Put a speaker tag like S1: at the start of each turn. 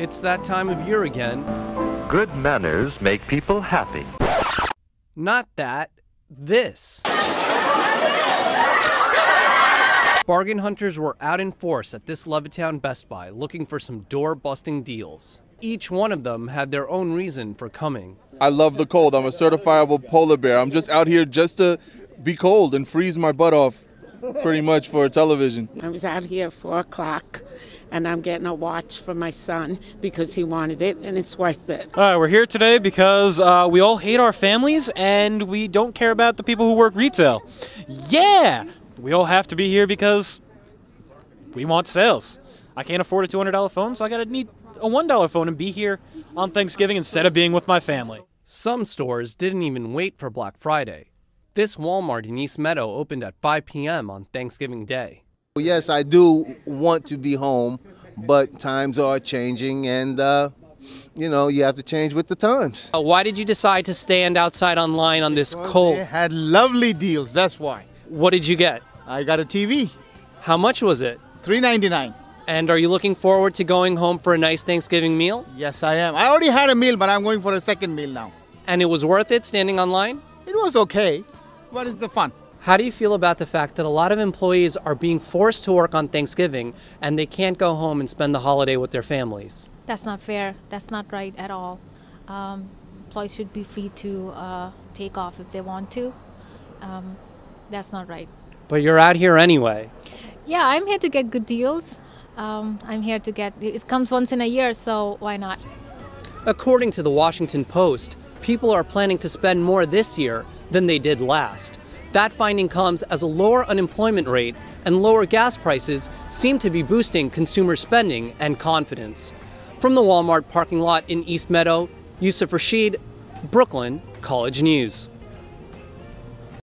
S1: It's that time of year again.
S2: Good manners make people happy.
S1: Not that, this. Bargain hunters were out in force at this Levittown Best Buy looking for some door busting deals. Each one of them had their own reason for coming.
S3: I love the cold. I'm a certifiable polar bear. I'm just out here just to be cold and freeze my butt off pretty much for television.
S4: I was out here at 4 o'clock and I'm getting a watch for my son because he wanted it and it's worth it.
S5: All right, we're here today because uh, we all hate our families and we don't care about the people who work retail. Yeah! We all have to be here because we want sales. I can't afford a $200 phone, so I gotta need a $1 phone and be here on Thanksgiving instead of being with my family.
S1: Some stores didn't even wait for Black Friday. This Walmart in East Meadow opened at 5 p.m. on Thanksgiving Day.
S6: Yes, I do want to be home, but times are changing and, uh, you know, you have to change with the times.
S1: Uh, why did you decide to stand outside online on this cold?
S7: They had lovely deals, that's why.
S1: What did you get?
S7: I got a TV,
S1: How much was it?
S7: $3.99.
S1: And are you looking forward to going home for a nice Thanksgiving meal?
S7: Yes, I am. I already had a meal, but I'm going for a second meal now.
S1: And it was worth it standing online?
S7: It was okay, but it's the fun.
S1: How do you feel about the fact that a lot of employees are being forced to work on Thanksgiving and they can't go home and spend the holiday with their families?
S8: That's not fair. That's not right at all. Um, employees should be free to uh, take off if they want to. Um, that's not right.
S1: But you're out here anyway.
S8: Yeah, I'm here to get good deals. Um, I'm here to get it comes once in a year, so why not?
S1: According to the Washington Post, people are planning to spend more this year than they did last. That finding comes as a lower unemployment rate and lower gas prices seem to be boosting consumer spending and confidence. From the Walmart parking lot in East Meadow, Youseph Rasheed, Brooklyn College News.